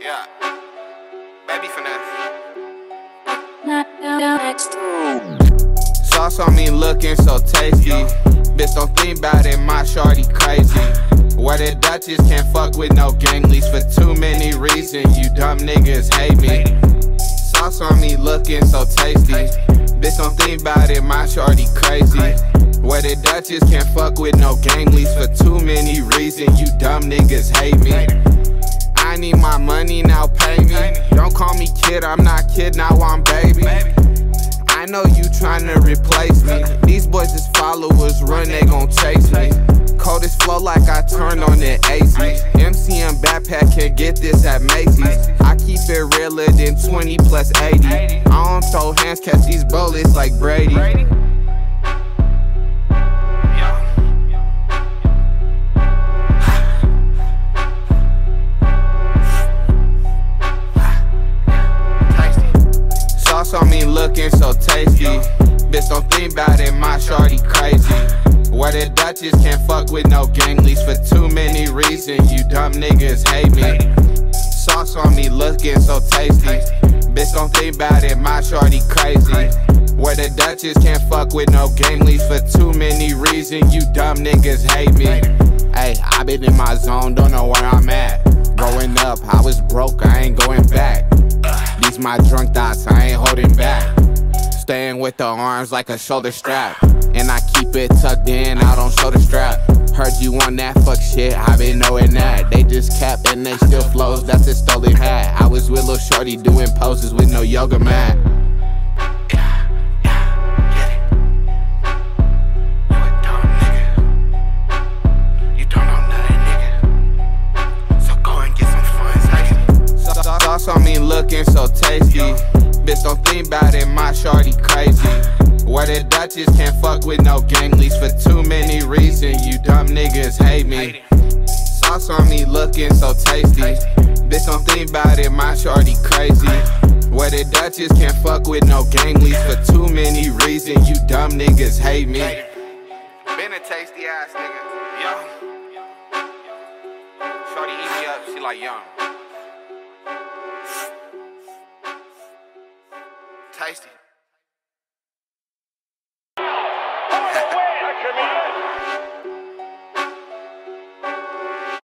yeah. Baby. Sauce on me looking so tasty. Bitch, don't think about it, my shorty crazy. Where the Dutchess can't fuck with no gang leads for too many reasons. You dumb niggas hate me. Sauce on me looking so tasty. Bitch, don't think about it, my shorty crazy. Where the Dutchess can't fuck with no gang leads for too many reasons. You dumb niggas hate me. I need my money now, pay me. Don't call me kid, I'm not kid, now I'm baby. I know you tryna replace me. These boys is followers, run, they gon' chase me. Coldest flow like I turned on the AC. MCM backpack can get this at Macy's. I keep it realer than 20 plus 80. I don't throw hands, catch these bullets like Brady. Sauce on me looking so tasty. Bitch, don't think about it, my shorty crazy. Where the Dutchess can't fuck with no ganglies for too many reasons. You dumb niggas hate me. Sauce on me looking so tasty. Bitch, don't think about it, my shorty crazy. Where the Dutchess can't fuck with no ganglies for too many reasons. You dumb niggas hate me. Hey, I been in my zone, don't know where I'm at. Growing up, I was broke, I ain't going back. These my drunk thoughts, I ain't holding back. Staying with the arms like a shoulder strap. And I keep it tucked in, I don't show the strap. Heard you on that fuck shit, I been knowing that. They just cap and they still flows, that's a stolen hat. I was with Lil Shorty doing poses with no yoga mat. Sauce on me looking so tasty. Bitch, don't think about it, my shorty crazy. Where the Dutchess can't fuck with no gang leads for too many reasons. You dumb niggas hate me. Sauce on me looking so tasty. Bitch, don't think about it, my shorty crazy. Where the Dutchess can't fuck with no gang leads for too many reasons. You dumb niggas hate me. Been a tasty ass nigga. Young. Shorty eat me up, she like young. tasty.